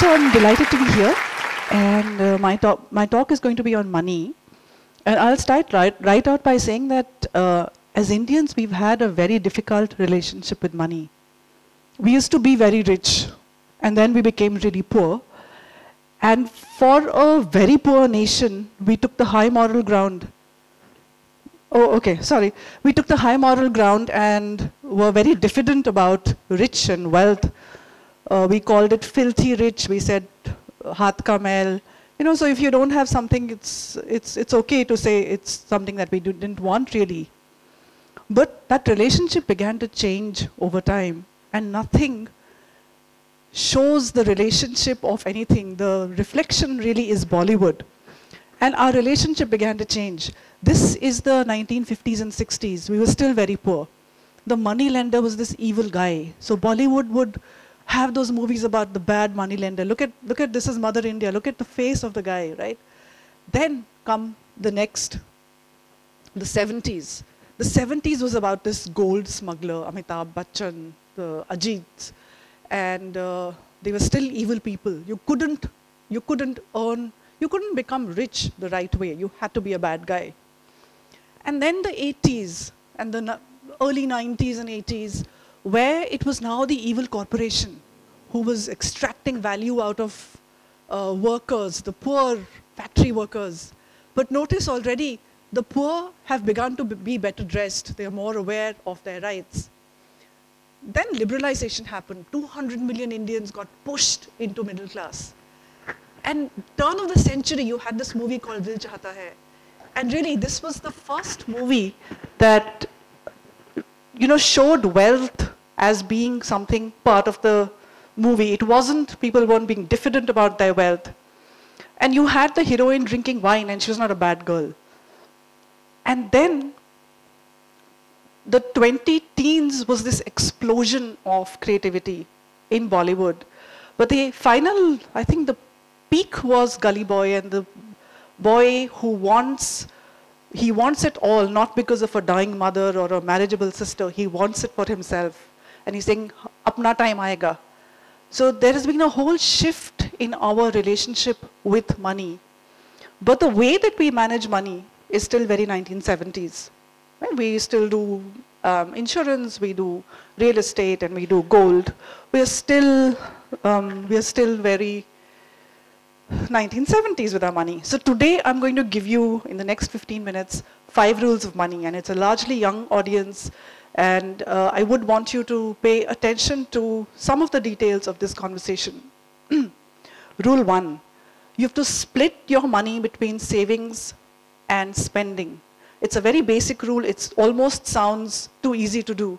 So I'm delighted to be here, and uh, my, talk, my talk is going to be on money. And I'll start right, right out by saying that uh, as Indians, we've had a very difficult relationship with money. We used to be very rich, and then we became really poor. And for a very poor nation, we took the high moral ground. Oh, okay, sorry. We took the high moral ground and were very diffident about rich and wealth. Uh, we called it filthy rich. We said, hat kamel. You know, so if you don't have something, it's, it's, it's okay to say it's something that we didn't want really. But that relationship began to change over time, and nothing shows the relationship of anything. The reflection really is Bollywood. And our relationship began to change. This is the 1950s and 60s. We were still very poor. The money lender was this evil guy. So Bollywood would have those movies about the bad money lender. Look at, look at This is Mother India. Look at the face of the guy, right? Then come the next, the 70s. The 70s was about this gold smuggler, Amitabh Bachchan, the Ajit, and uh, they were still evil people. You couldn't, you couldn't earn, you couldn't become rich the right way. You had to be a bad guy. And then the 80s and the early 90s and 80s, where it was now the evil corporation who was extracting value out of uh, workers, the poor factory workers. But notice already the poor have begun to be better dressed. They are more aware of their rights. Then liberalization happened. 200 million Indians got pushed into middle class. And turn of the century, you had this movie called Dil Chahta Hai. And really, this was the first movie that, you know, showed wealth as being something part of the movie. It wasn't, people weren't being diffident about their wealth. And you had the heroine drinking wine, and she was not a bad girl. And then the 20 teens was this explosion of creativity in Bollywood. But the final, I think the peak was Gully Boy and the boy who wants, he wants it all, not because of a dying mother or a marriageable sister. He wants it for himself. And he's saying, apna time aega. So there has been a whole shift in our relationship with money. But the way that we manage money is still very 1970s. Right? We still do um, insurance, we do real estate, and we do gold. We are still, um, we are still very 1970s with our money. So today I'm going to give you, in the next 15 minutes, five rules of money, and it's a largely young audience, and uh, I would want you to pay attention to some of the details of this conversation. Rule one, you have to split your money between savings, and spending. It's a very basic rule. It almost sounds too easy to do.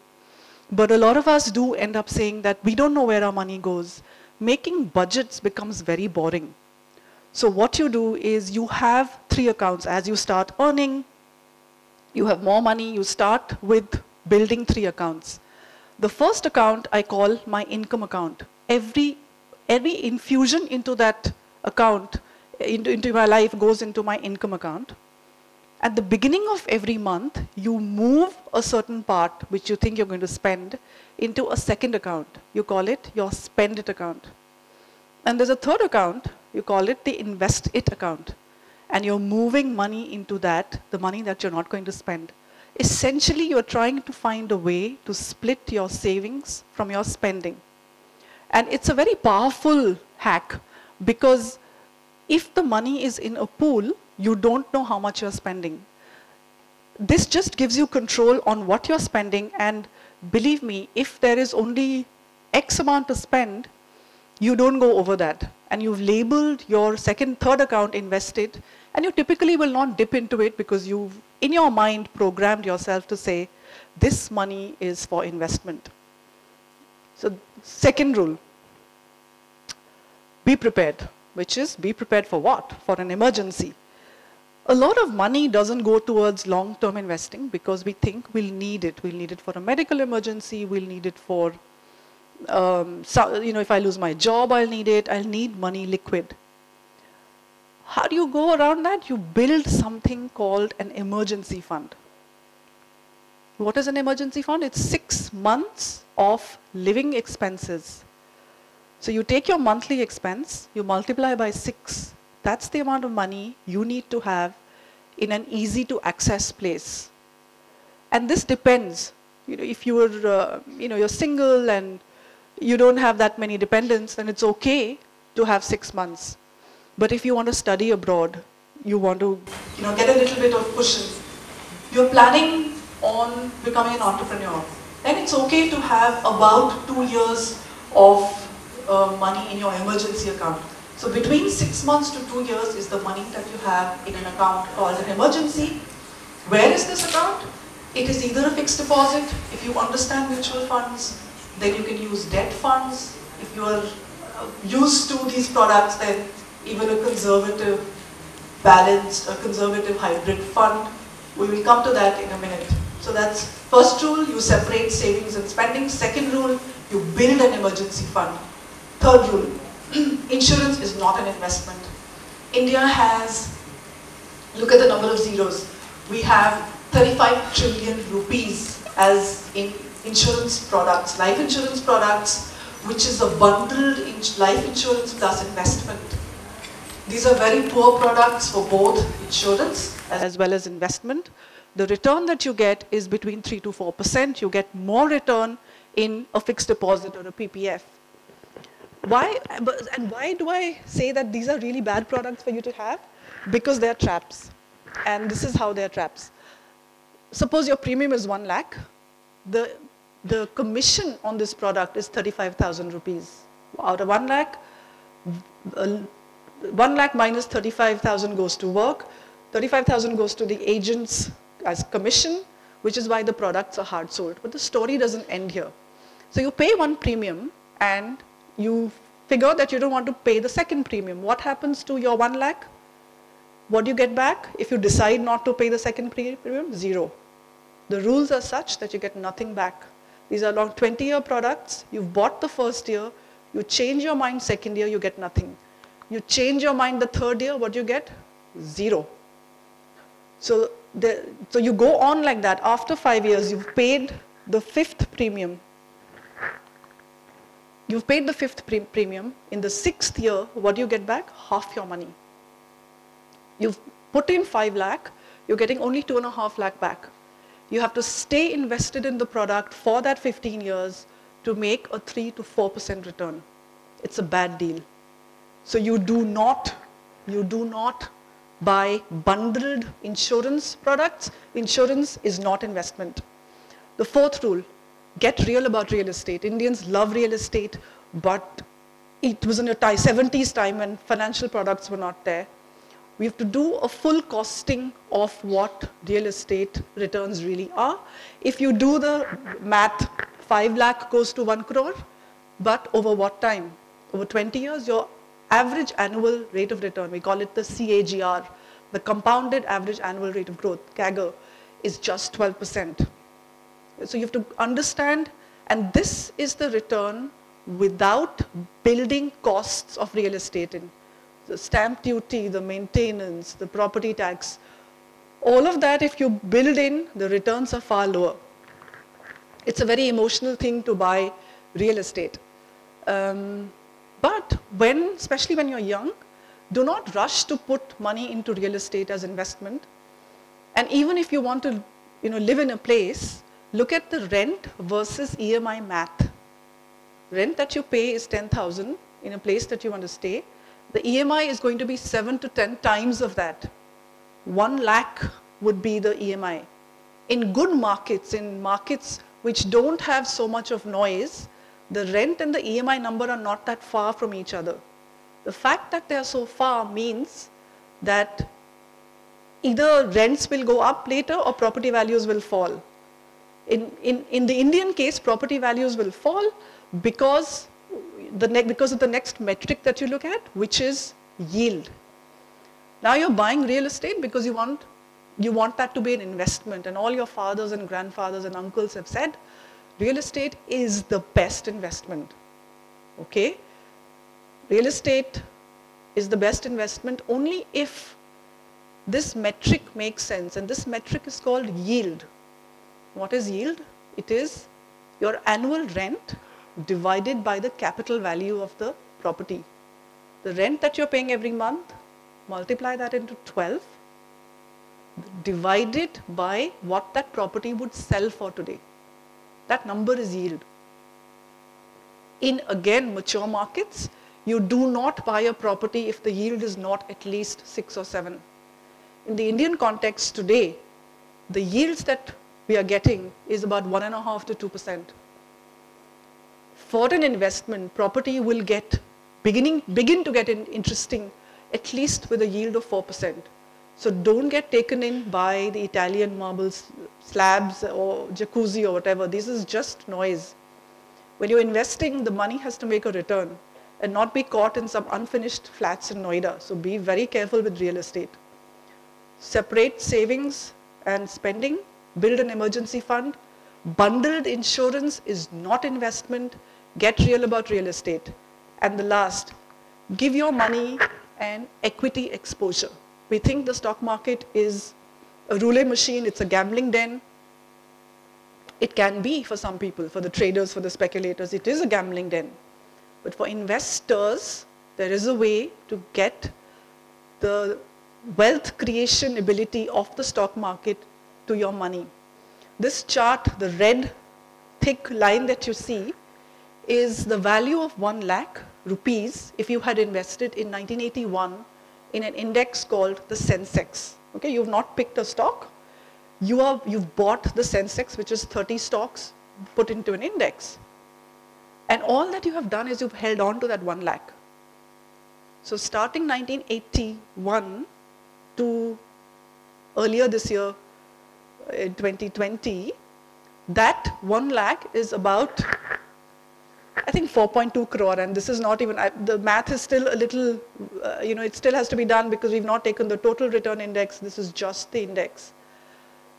But a lot of us do end up saying that we don't know where our money goes. Making budgets becomes very boring. So what you do is you have three accounts. As you start earning, you have more money, you start with building three accounts. The first account I call my income account. Every, every infusion into that account, into, into my life goes into my income account at the beginning of every month, you move a certain part which you think you're going to spend into a second account. You call it your spend it account. And there's a third account, you call it the invest it account. And you're moving money into that, the money that you're not going to spend. Essentially, you're trying to find a way to split your savings from your spending. And it's a very powerful hack because if the money is in a pool, you don't know how much you're spending. This just gives you control on what you're spending and believe me, if there is only X amount to spend, you don't go over that. And you've labeled your second, third account invested, and you typically will not dip into it because you've, in your mind, programmed yourself to say, this money is for investment. So second rule, be prepared, which is be prepared for what? For an emergency a lot of money doesn't go towards long-term investing because we think we'll need it. We'll need it for a medical emergency. We'll need it for, um, so, you know, if I lose my job, I'll need it. I'll need money liquid. How do you go around that? You build something called an emergency fund. What is an emergency fund? It's six months of living expenses. So you take your monthly expense, you multiply by six. That's the amount of money you need to have in an easy to access place. And this depends. You know, if you are, uh, you know, you're single and you don't have that many dependents, then it's okay to have six months. But if you want to study abroad, you want to, you know, get a little bit of cushion. You're planning on becoming an entrepreneur. Then it's okay to have about two years of uh, money in your emergency account. So between six months to two years is the money that you have in an account called an emergency. Where is this account? It is either a fixed deposit, if you understand mutual funds, then you can use debt funds. If you are uh, used to these products, then even a conservative, balanced, a conservative hybrid fund. We will come to that in a minute. So that's first rule, you separate savings and spending. Second rule, you build an emergency fund. Third rule, insurance is not an investment. India has, look at the number of zeros. We have 35 trillion rupees as in insurance products, life insurance products, which is a bundled in life insurance plus investment. These are very poor products for both insurance as well as investment. The return that you get is between 3 to 4%. You get more return in a fixed deposit or a PPF. Why, and why do I say that these are really bad products for you to have? Because they're traps. And this is how they're traps. Suppose your premium is 1 lakh. The the commission on this product is 35,000 rupees. Out of 1 lakh, 1 lakh minus 35,000 goes to work, 35,000 goes to the agents as commission, which is why the products are hard sold. But the story doesn't end here. So you pay one premium and you figure that you don't want to pay the second premium. What happens to your 1 lakh? What do you get back if you decide not to pay the second premium? Zero. The rules are such that you get nothing back. These are long 20 year products. You've bought the first year. You change your mind second year, you get nothing. You change your mind the third year, what do you get? Zero. So, the, so you go on like that. After five years, you've paid the fifth premium. You've paid the fifth pre premium. In the sixth year, what do you get back? Half your money. You've put in five lakh, you're getting only two and a half lakh back. You have to stay invested in the product for that 15 years to make a 3 to 4% return. It's a bad deal. So you do not, you do not buy bundled insurance products. Insurance is not investment. The fourth rule, get real about real estate. Indians love real estate, but it was in the 70s time when financial products were not there. We have to do a full costing of what real estate returns really are. If you do the math, 5 lakh goes to 1 crore, but over what time? Over 20 years, your average annual rate of return, we call it the CAGR, the compounded average annual rate of growth, CAGR, is just 12%. So you have to understand, and this is the return without building costs of real estate in the stamp duty, the maintenance, the property tax, all of that if you build in, the returns are far lower. It's a very emotional thing to buy real estate. Um, but when, especially when you're young, do not rush to put money into real estate as investment. And even if you want to you know, live in a place, look at the rent versus EMI math. Rent that you pay is 10,000 in a place that you want to stay the EMI is going to be 7 to 10 times of that. 1 lakh would be the EMI. In good markets, in markets which don't have so much of noise, the rent and the EMI number are not that far from each other. The fact that they are so far means that either rents will go up later or property values will fall. In, in, in the Indian case, property values will fall because the because of the next metric that you look at, which is yield. Now you're buying real estate because you want, you want that to be an investment and all your fathers and grandfathers and uncles have said, real estate is the best investment. Okay? Real estate is the best investment only if this metric makes sense and this metric is called yield. What is yield? It is your annual rent divided by the capital value of the property. The rent that you're paying every month, multiply that into 12, divided by what that property would sell for today. That number is yield. In again mature markets, you do not buy a property if the yield is not at least 6 or 7. In the Indian context today, the yields that we are getting is about 1.5 to 2%. For an investment, property will get beginning, begin to get in, interesting at least with a yield of 4%. So don't get taken in by the Italian marbles, slabs or jacuzzi or whatever. This is just noise. When you're investing, the money has to make a return and not be caught in some unfinished flats in Noida. So be very careful with real estate. Separate savings and spending, build an emergency fund. Bundled insurance is not investment. Get real about real estate. And the last, give your money an equity exposure. We think the stock market is a roulette machine, it's a gambling den. It can be for some people, for the traders, for the speculators, it is a gambling den. But for investors, there is a way to get the wealth creation ability of the stock market to your money. This chart, the red thick line that you see, is the value of 1 lakh rupees if you had invested in 1981 in an index called the Sensex. Okay, you've not picked a stock. You are, you've bought the Sensex, which is 30 stocks put into an index. And all that you have done is you've held on to that 1 lakh. So starting 1981 to earlier this year, uh, in 2020, that 1 lakh is about I think 4.2 crore, and this is not even, I, the math is still a little, uh, you know, it still has to be done because we've not taken the total return index, this is just the index.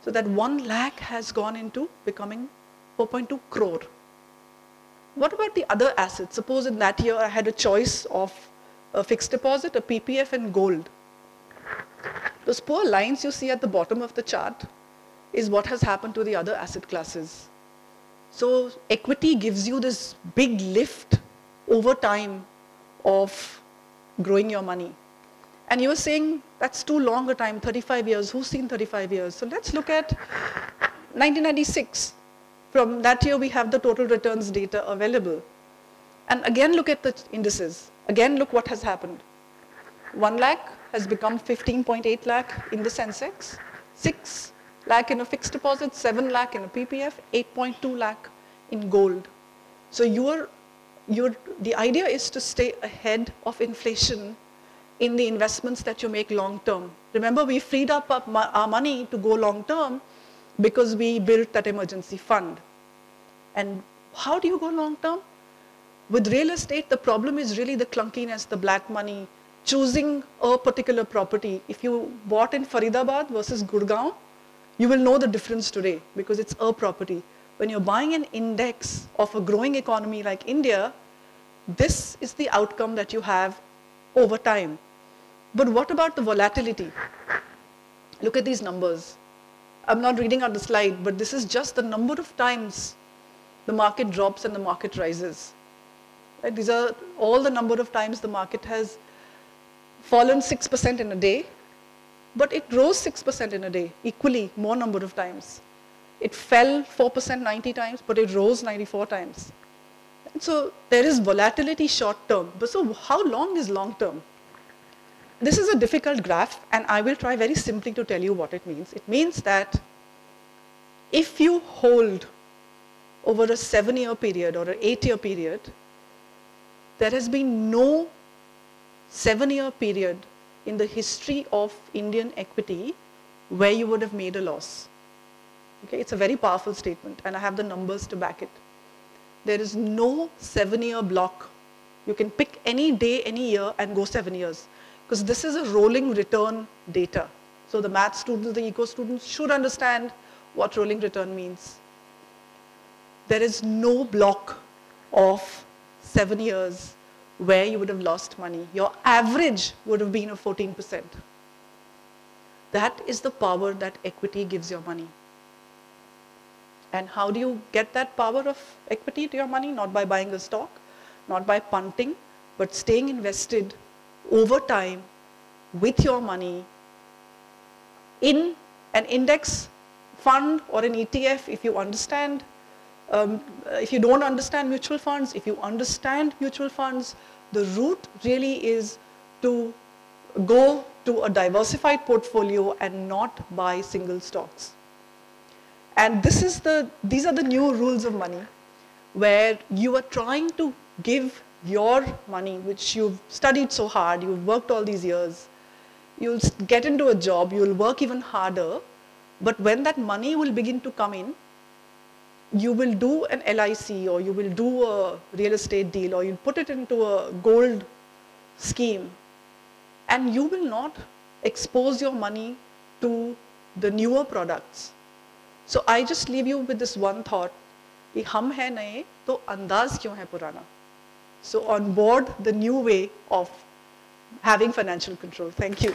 So that 1 lakh has gone into becoming 4.2 crore. What about the other assets? Suppose in that year I had a choice of a fixed deposit, a PPF and gold. Those poor lines you see at the bottom of the chart is what has happened to the other asset classes. So equity gives you this big lift over time of growing your money. And you were saying that's too long a time, 35 years. Who's seen 35 years? So let's look at 1996. From that year, we have the total returns data available. And again, look at the indices. Again, look what has happened. 1 lakh has become 15.8 lakh in the Sensex. 6 lakh in a fixed deposit, 7 lakh in a PPF, 8.2 lakh in gold. So you're, you're, the idea is to stay ahead of inflation in the investments that you make long term. Remember, we freed up our money to go long term because we built that emergency fund. And how do you go long term? With real estate, the problem is really the clunkiness, the black money, choosing a particular property. If you bought in Faridabad versus Gurgaon, you will know the difference today because it's a property. When you're buying an index of a growing economy like India, this is the outcome that you have over time. But what about the volatility? Look at these numbers. I'm not reading out the slide, but this is just the number of times the market drops and the market rises. Right? These are all the number of times the market has fallen 6% in a day, but it rose 6% in a day, equally more number of times. It fell 4% 90 times, but it rose 94 times. And so there is volatility short term. But so how long is long term? This is a difficult graph, and I will try very simply to tell you what it means. It means that if you hold over a seven-year period or an eight-year period, there has been no seven-year period in the history of Indian equity where you would have made a loss. Okay, it's a very powerful statement and I have the numbers to back it. There is no seven-year block. You can pick any day, any year and go seven years because this is a rolling return data. So the math students, the eco students should understand what rolling return means. There is no block of seven years where you would have lost money. Your average would have been of 14%. That is the power that equity gives your money. And how do you get that power of equity to your money? Not by buying a stock, not by punting, but staying invested over time with your money in an index fund or an ETF if you understand. Um, if you don't understand mutual funds, if you understand mutual funds, the route really is to go to a diversified portfolio and not buy single stocks. And this is the, these are the new rules of money where you are trying to give your money, which you've studied so hard, you've worked all these years, you'll get into a job, you'll work even harder, but when that money will begin to come in, you will do an LIC or you will do a real estate deal or you'll put it into a gold scheme and you will not expose your money to the newer products. So I just leave you with this one thought, कि हम हैं नए तो अंदाज क्यों है पुराना? So on board the new way of having financial control. Thank you.